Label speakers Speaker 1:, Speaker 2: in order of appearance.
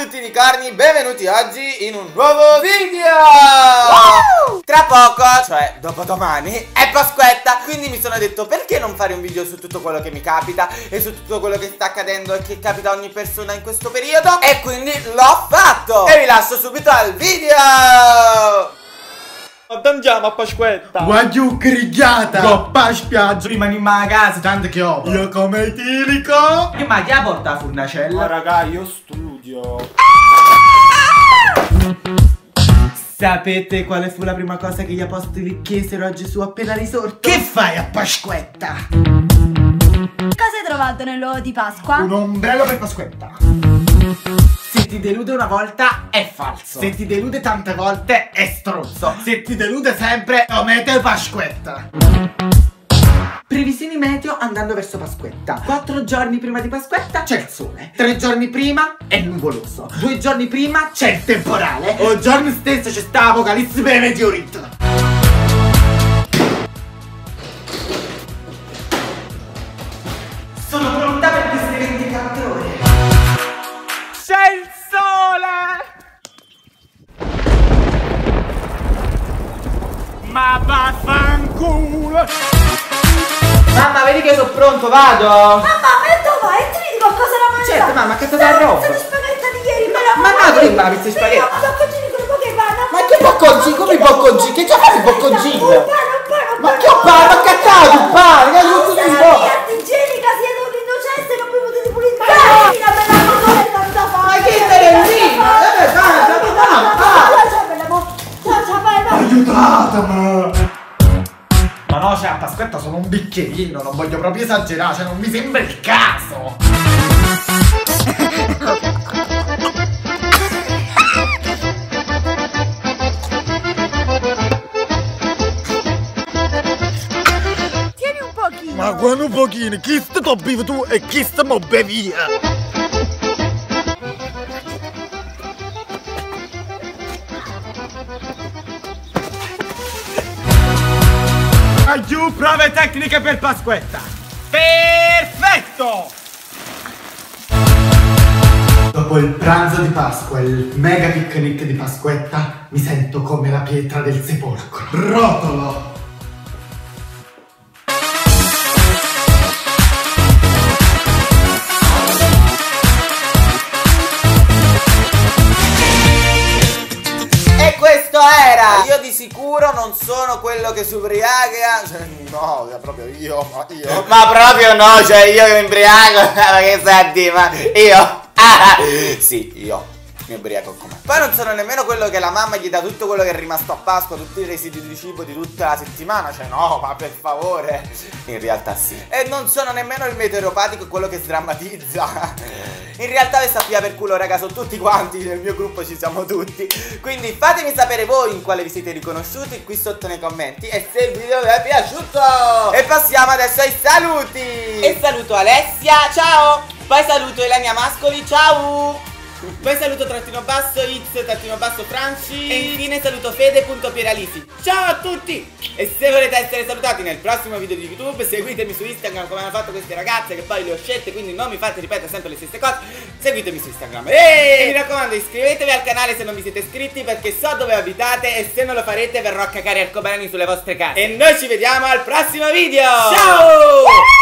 Speaker 1: unicorni, benvenuti oggi in un nuovo video! Tra poco, cioè dopo domani, è Pasquetta Quindi mi sono detto perché non fare un video su tutto quello che mi capita E su tutto quello che sta accadendo e che capita a ogni persona in questo periodo? E quindi l'ho fatto! E vi lascio subito al video!
Speaker 2: Andiamo a Pasquetta!
Speaker 3: Guagliù grigliata! Coppa a spiaggia!
Speaker 2: Rimani a casa tanto che ho.
Speaker 3: Io come tilico
Speaker 2: Che ma chi ha portato la furnacella?
Speaker 3: Ma raga io studio
Speaker 2: Sapete quale fu la prima cosa che gli apostoli chiesero a Gesù appena risorto?
Speaker 3: Che fai a Pasquetta?
Speaker 4: Cosa hai trovato nell'uovo di Pasqua?
Speaker 3: Un ombrello per Pasquetta
Speaker 2: Se ti delude una volta è falso
Speaker 3: Se ti delude tante volte è stronzo Se ti delude sempre comete Pasquetta
Speaker 2: andando verso Pasquetta. Quattro giorni prima di Pasquetta
Speaker 3: C'è il sole. Tre giorni prima
Speaker 2: è nuvoloso. Due giorni prima
Speaker 3: c'è il temporale. O il giorno stesso c'è sta apocalisse per meteorite.
Speaker 2: Sono pronta per queste 24 ore C'è il sole! Ma vaffanculo Mamma vedi che sono pronto, vado
Speaker 4: Mamma, ma dove vai? Ti di qualcosa da mangiare?
Speaker 2: Certo, mamma, che cosa roba?
Speaker 4: Sono spaghetti di ieri, me la
Speaker 2: Ma no, la pizza di spaghetti?
Speaker 4: Ma
Speaker 1: Ma che bocconcini? Come bocconcini? Che già fai i bocconcini?
Speaker 4: Un pane, un pane, un
Speaker 1: Ma che ho pane? Ma cacao un pane? Che non si
Speaker 4: la
Speaker 1: può?
Speaker 4: mia antigienica, sia dove innocente, non mi potete pulire Carina, me la non tanta fame
Speaker 1: Ma che? Eh, basta.
Speaker 3: Ma no, cioè a Pasquetta sono un bicchierino Non voglio proprio esagerare Cioè non mi sembra il caso.
Speaker 4: Tieni un pochino.
Speaker 3: Ma quando un pochino Chi sta tu e chi sta mo via
Speaker 2: Aiù, prove tecniche per Pasquetta. Perfetto!
Speaker 3: Dopo il pranzo di Pasqua e il mega picnic di Pasquetta Mi sento come la pietra del sepolcro. Rotolo
Speaker 1: sicuro non sono quello che si ubriaca. Cioè, no, proprio io, ma io. Ma proprio no, cioè io che mi ubriaco. Ma che senti, ma io. Ah, sì, io. Mi ubriaco come. Poi non sono nemmeno quello che la mamma gli dà tutto quello che è rimasto a Pasqua, tutti i residui di cibo di tutta la settimana. Cioè, no, ma per favore. In realtà sì. E non sono nemmeno il meteoropatico, quello che sdrammatizza. In realtà vi sta via per culo, raga, sono tutti quanti, nel mio gruppo ci siamo tutti. Quindi fatemi sapere voi in quale vi siete riconosciuti qui sotto nei commenti e se il video vi è piaciuto. E passiamo adesso ai saluti. E saluto Alessia, ciao. Poi saluto Elenia Mascoli, ciao. Poi saluto trattino basso Iz trattino basso Franci. E infine saluto Fede.pieralisi Ciao a tutti! E se volete essere salutati nel prossimo video di YouTube Seguitemi su Instagram come hanno fatto queste ragazze Che poi le ho scelte quindi non mi fate ripetere sempre le stesse cose. Seguitemi su Instagram. E mi raccomando iscrivetevi al canale se non vi siete iscritti Perché so dove abitate E se non lo farete verrò a cacare arcobaleni sulle vostre case. E noi ci vediamo al prossimo video! Ciao